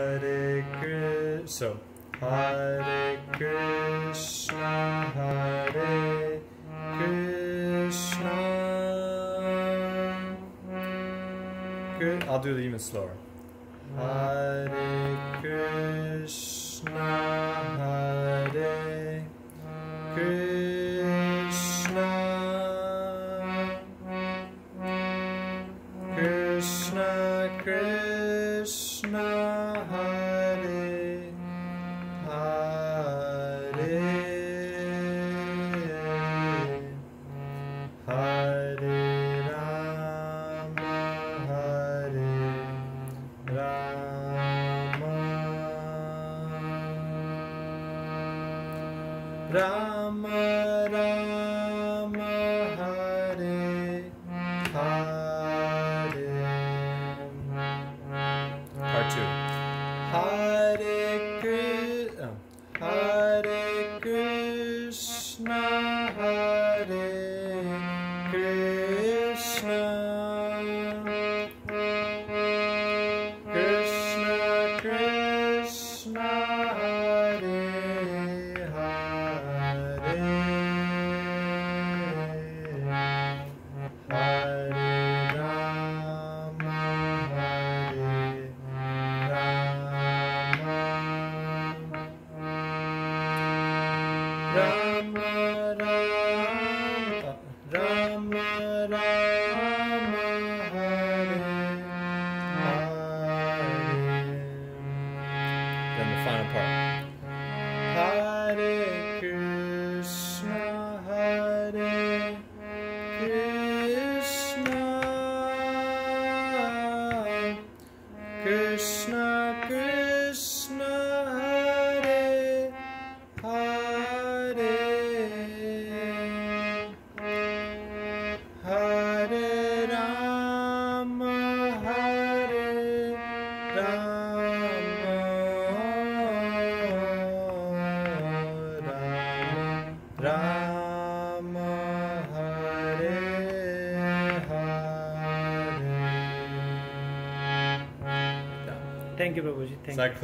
Hare Krishna. So, Hare Krishna, Hare Krishna. I'll do it even slower. Hare Krishna, Hare Krishna. Krishna, Krishna, Rama, Rama, Hare Hare. Part two. Hare Krishna, Hare Krishna, Hare Then the final part. Hare Krishna, Hare Krishna, Krishna, Thank you, Prabhuji. Thank Is you. that